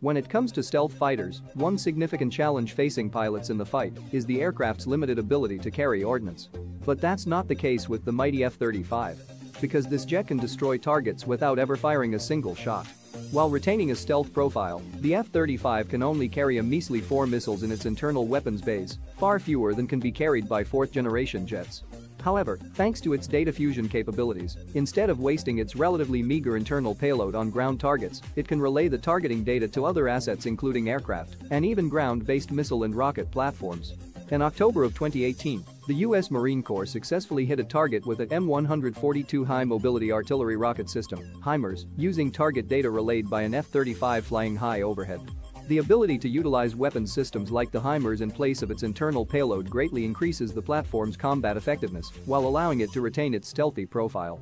When it comes to stealth fighters, one significant challenge facing pilots in the fight is the aircraft's limited ability to carry ordnance. But that's not the case with the mighty F-35. Because this jet can destroy targets without ever firing a single shot. While retaining a stealth profile, the F-35 can only carry a measly four missiles in its internal weapons bays, far fewer than can be carried by fourth-generation jets. However, thanks to its data fusion capabilities, instead of wasting its relatively meager internal payload on ground targets, it can relay the targeting data to other assets including aircraft and even ground-based missile and rocket platforms. In October of 2018, the U.S. Marine Corps successfully hit a target with a M142 High Mobility Artillery Rocket System, HIMARS, using target data relayed by an F-35 flying high overhead. The ability to utilize weapons systems like the HIMARS in place of its internal payload greatly increases the platform's combat effectiveness while allowing it to retain its stealthy profile.